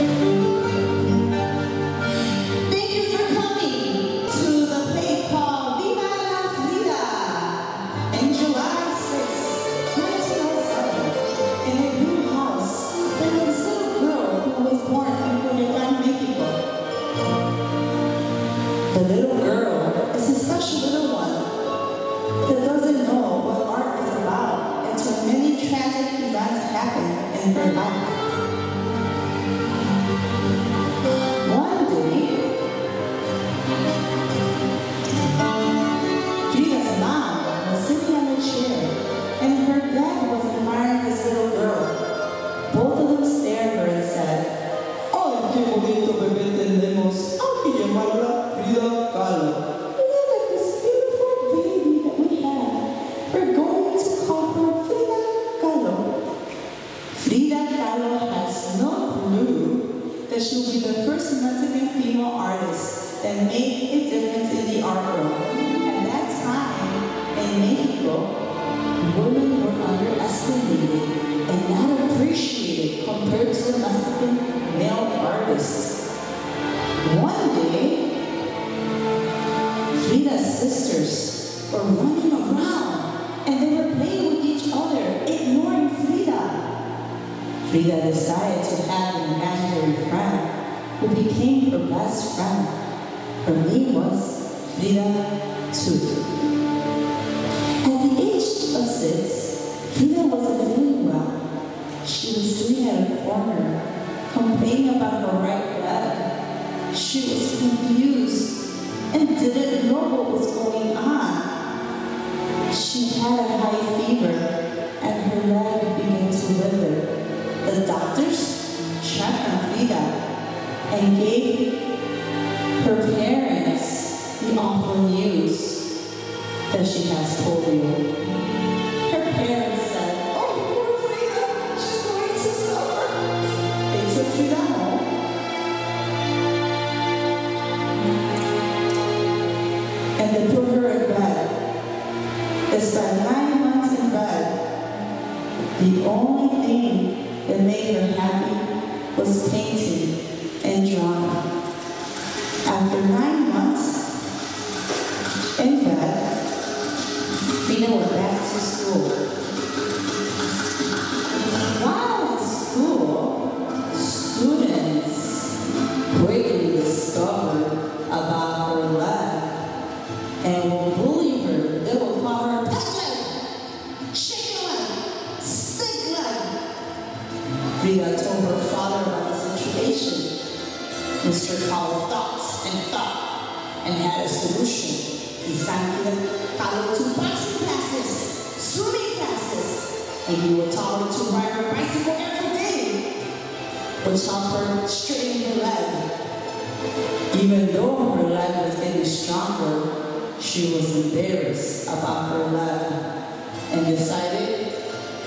Thank Mexico, women were underestimated and not appreciated compared to Mexican male artists. One day, Frida's sisters were running around and they were playing with each other, ignoring Frida. Frida decided to have an imaginary friend who became her best friend. Her name was Frida too. A corner, complaining about her right leg. She was confused and didn't know what was going on. She had a high fever and her leg began to wither. The doctors checked on Frida and gave her parents the awful news that she has told They a solution. He Frida Kahlo to boxing classes, swimming classes, and he would taught to ride her bicycle every day, which helped her straighten her leg. Even though her leg was getting stronger, she was embarrassed about her leg and decided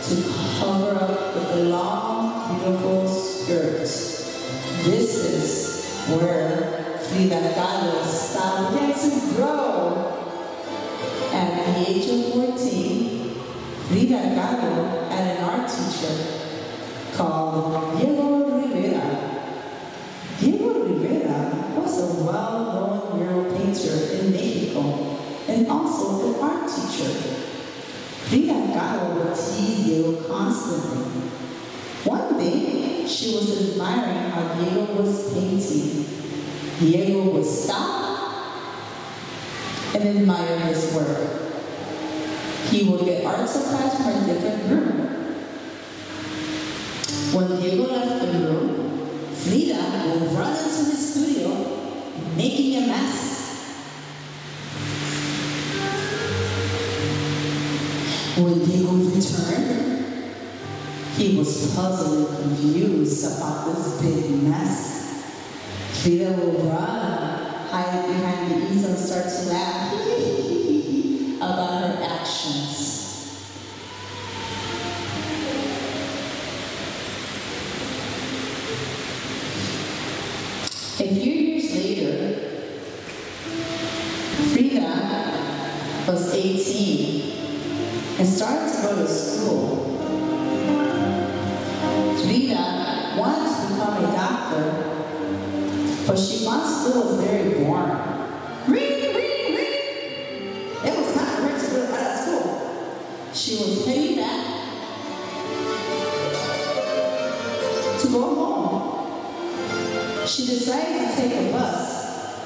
to cover up with a long, beautiful skirt. This is where Kahlo's style began to grow. At the age of 14, Frida Kahlo had an art teacher called Diego Rivera. Diego Rivera was a well-known mural painter in Mexico and also an art teacher. Frida Kahlo would tease Diego constantly. One day, she was admiring how Diego was painting. Diego would stop and admire his work. He would get art supplies from a different room. When Diego left the room, Frida would run into his studio, making a mess. When Diego returned, he was puzzled and confused about this big. Frida would run, hide behind the easel and start to laugh decided to take a bus.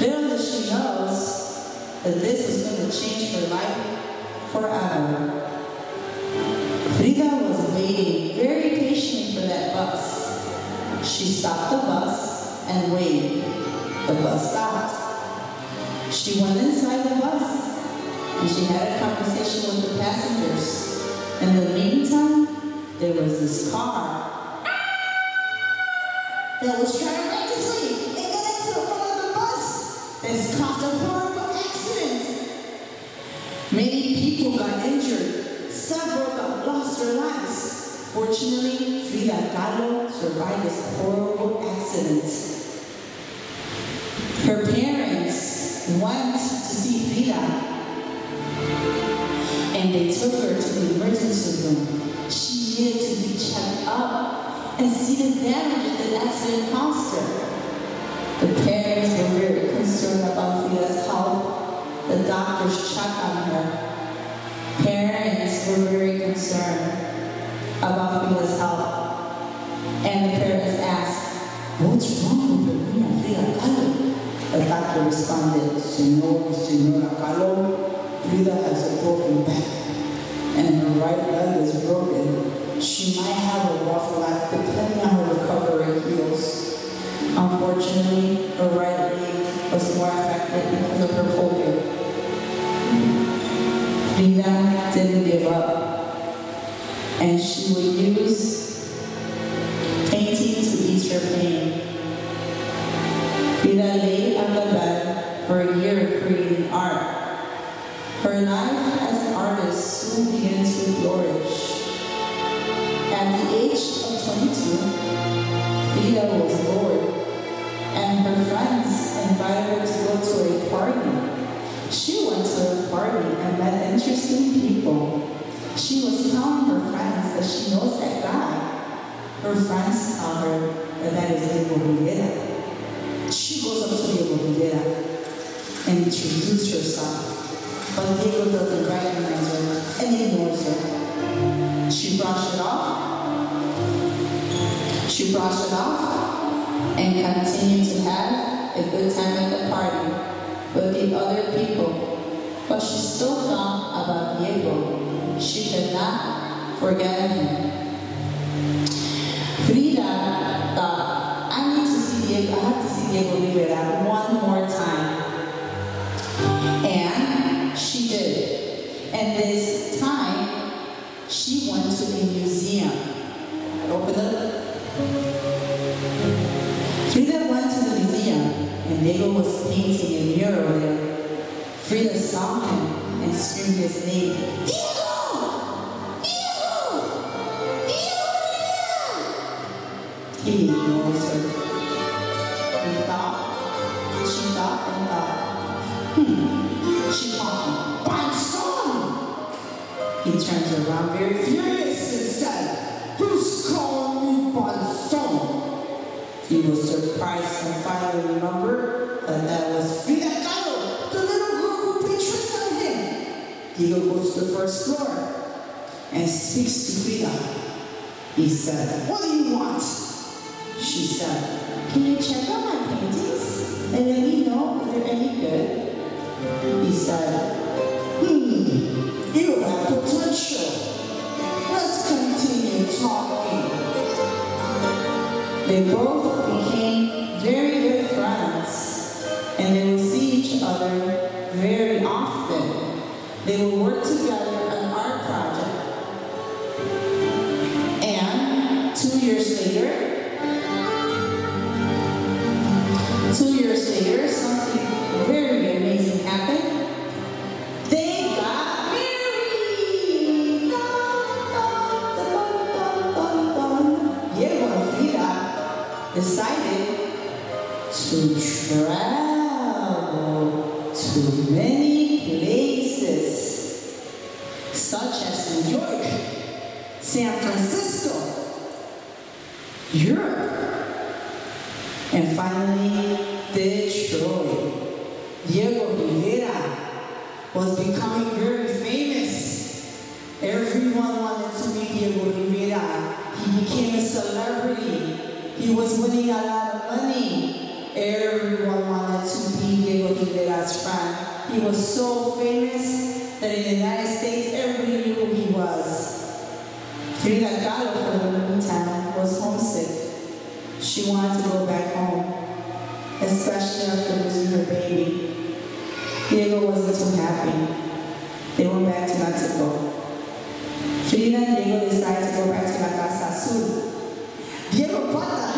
Little did she knows that this was going to change her life forever. Frida was waiting very patiently for that bus. She stopped the bus and waited. The bus stopped. She went inside the bus and she had a conversation with the passengers. In the meantime, there was this car that was trying to way and get into the front of the bus. This caused a horrible accident. Many people got injured. Several got lost their lives. Fortunately, Frida Kahlo survived this horrible accident. Her parents went to see Frida and they took her to see the damage that the parents were very concerned about Frida's health. The doctors checked on her. Parents were very concerned about Frida's health. And the parents asked, What's wrong with her? Frida Kahlo? The doctor responded, Senor, Senora Kahlo, Frida has a broken back and her right leg is broken. She might have a rough life Unfortunately, her right leg was more affected because of her polio. Frida didn't give up, and she would use friends invited her to go to a party. She went to a party and met interesting people. She was telling her friends that she knows that guy. Her friends tell her that that is Diego Rivera. She goes up to Diego Rivera and introduces herself. But Diego doesn't recognize her and ignores her. She brushed it off. She brushed it off and continue to have a good time at the party with the other people. But she still thought about Diego. She could not forget him. Frida thought, I need to see Diego, I have to see Diego Rivera He ignores her. He thought, she thought and thought, hmm, she called him, my son! He turns around very furious and said, who's calling me my son? He was surprised and finally remembered that that was Frida Kahlo, the little girl who played him. Diego goes to the first floor and speaks to Frida. He said, what do you want? Can you check out my paintings and let me know if they're any good? He said, hmm, you have potential. Let's continue talking. They both became very good friends, and they would see each other very often. They would work together was becoming very famous. Everyone wanted to meet Diego Rivera. He became a celebrity. He was winning a lot of money. Everyone wanted to be Diego Rivera's friend. He was so famous that in the United States, everybody knew who he was. Frida Kahlo, for the meantime, was homesick. She wanted to go back home, especially after losing her baby. Diego wasn't too happy. They went back to Mexico. Frida and Diego decided to go back to La Casa Azul. Diego bought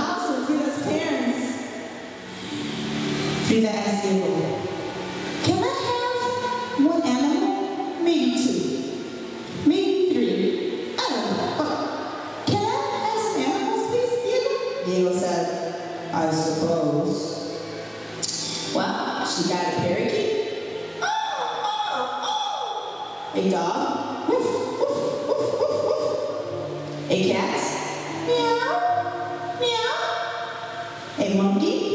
monkey.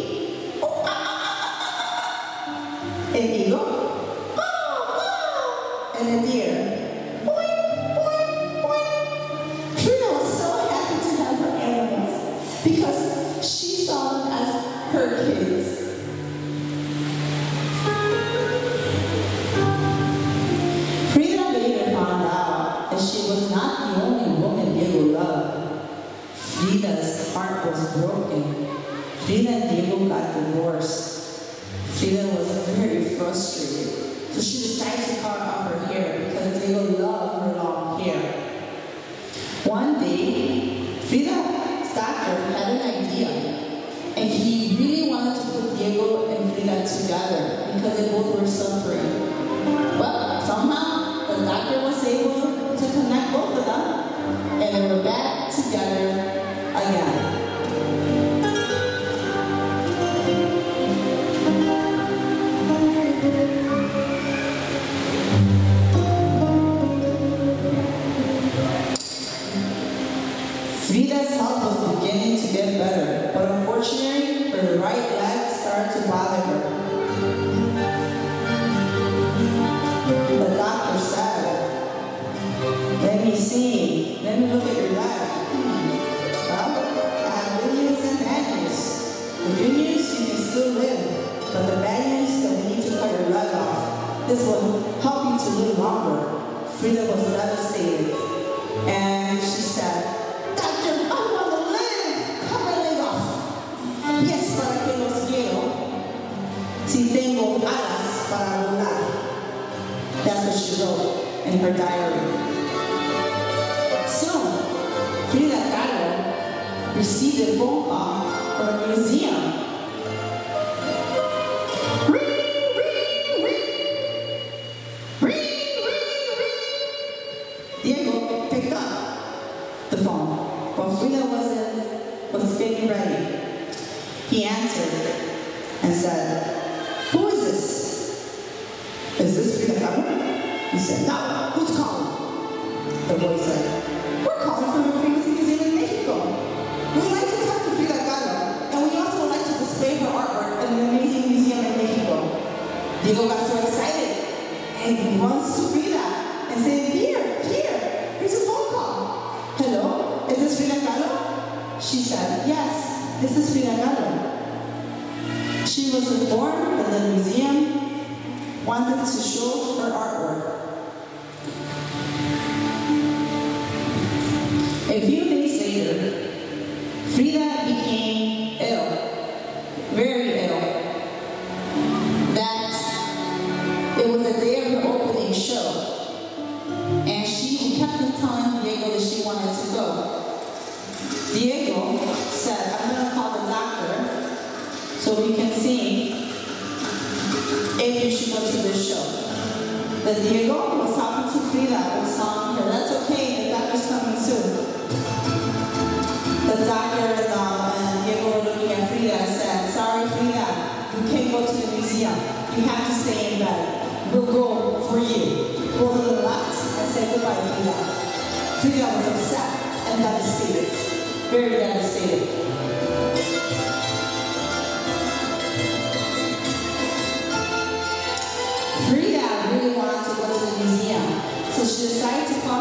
Frustrated, so she decided to cut off her hair because Diego loved her long hair. One day, Frida's doctor had an idea, and he really wanted to put Diego and Frida together because they both were suffering. And getting ready. He answered and said, Who is this? Is this for the Kahlo? He said, No, Informed that the museum wanted to show her artwork. A few days later, Frida became But Diego was talking to Frida, was telling her, that's okay, coming soon. Um, and Diego were looking at Frida said, sorry Frida, you can't go to the museum. You have to stay in bed. We'll go for you. Go to the left and say goodbye to Frida. Frida was upset and devastated. very devastated.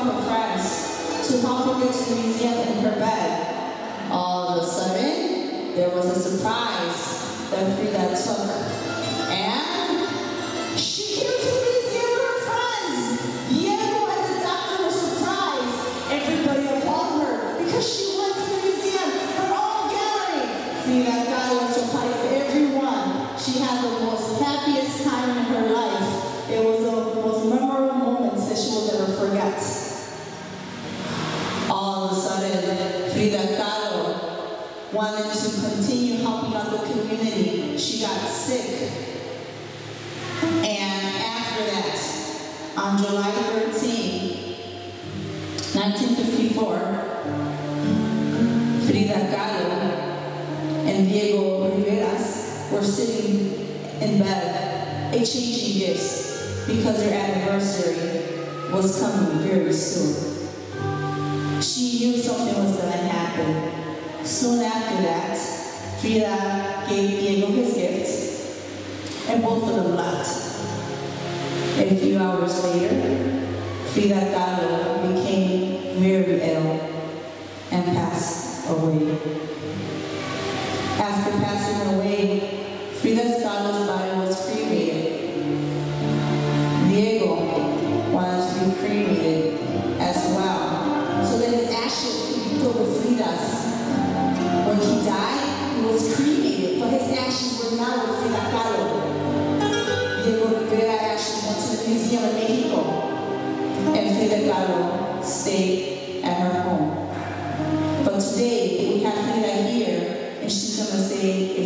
Her friends to to the museum in her bed. All of a sudden, there was a surprise that Frida took, wanted to continue helping out the community. She got sick. And after that, on July 13, 1954, Frida Kahlo and Diego Riveras were sitting in bed exchanging gifts because their anniversary was coming very soon. She knew something was going to happen. Soon after that, Frida gave Diego his gift, and both of them left. A few hours later, Frida Kahlo became very ill and passed away. After passing stayed at her home. But today, we have Frida here, and she's going to say